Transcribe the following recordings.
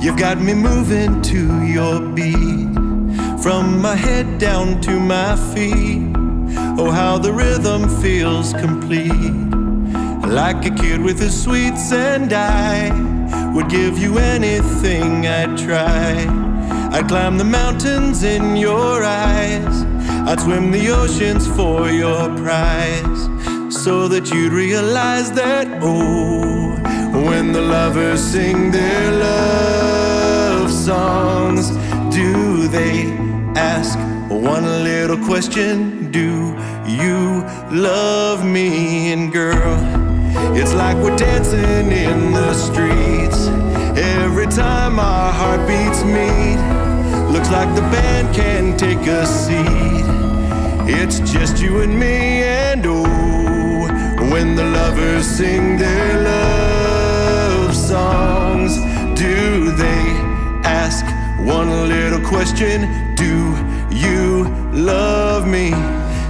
You've got me moving to your beat. From my head down to my feet. Oh, how the rhythm feels complete. Like a kid with his sweets, and I would give you anything I'd try. I'd climb the mountains in your eyes. I'd swim the oceans for your prize. So that you'd realize that, oh, when the lovers sing their love songs, do they ask one little question? Do you love me? And girl, it's like we're dancing in the streets. Every time our heartbeats meet, looks like the band can take a seat. It's just you and me, and oh, when the lovers sing one little question? Do you love me?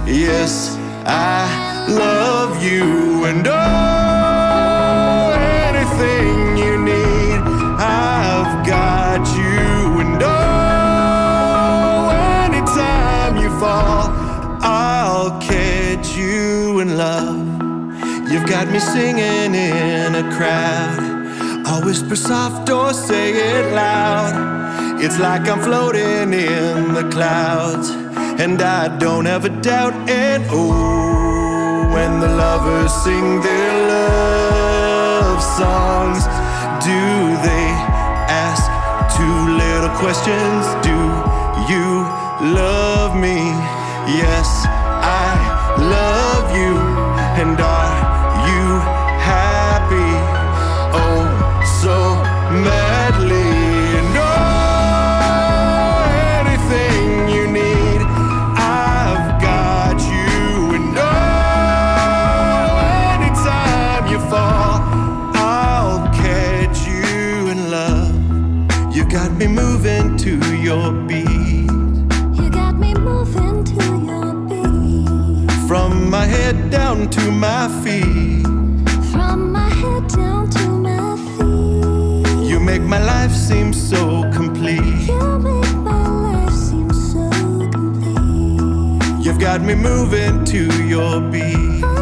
Yes, I love you, and oh, anything you need, I've got you, and oh, anytime you fall, I'll catch you in love. You've got me singing in a crowd. I'll whisper soft or say it loud. It's like I'm floating in the clouds, and I don't a doubt. And oh, when the lovers sing their love songs, do they ask two little questions? Do you love me? Yes, I love you, your beat. You got me moving to your beat. From my head down to my feet. From my head down to my feet. You make my life seem so complete. You make my life seem so complete. You've got me moving to your beat.